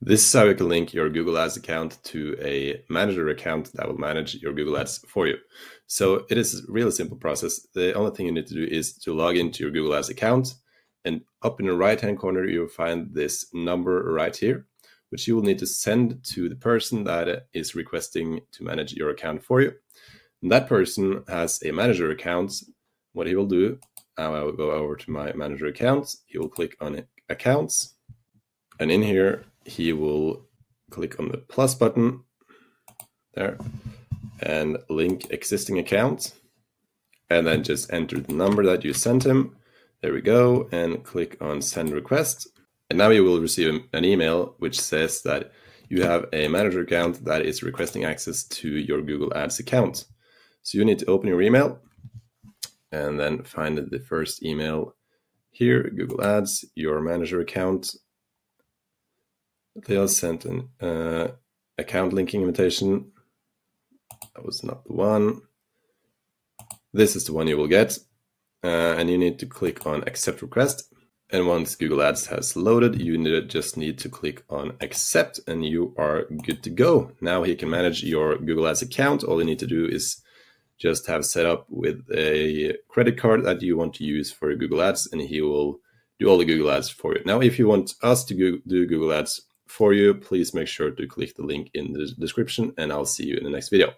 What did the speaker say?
This is how you can link your Google Ads account to a manager account that will manage your Google Ads for you. So it is a really simple process. The only thing you need to do is to log into your Google Ads account and up in the right hand corner, you'll find this number right here, which you will need to send to the person that is requesting to manage your account for you. And that person has a manager account. What he will do, I will go over to my manager account. He will click on accounts. And in here, he will click on the plus button there and link existing account and then just enter the number that you sent him. There we go and click on send request. And now you will receive an email which says that you have a manager account that is requesting access to your Google Ads account. So you need to open your email and then find the first email here, Google Ads, your manager account, they are sent an uh, account linking invitation. That was not the one. This is the one you will get. Uh, and you need to click on accept request. And once Google Ads has loaded, you need, just need to click on accept and you are good to go. Now he can manage your Google Ads account. All you need to do is just have set up with a credit card that you want to use for Google Ads and he will do all the Google Ads for you. Now, if you want us to do Google Ads for you, please make sure to click the link in the description and I'll see you in the next video.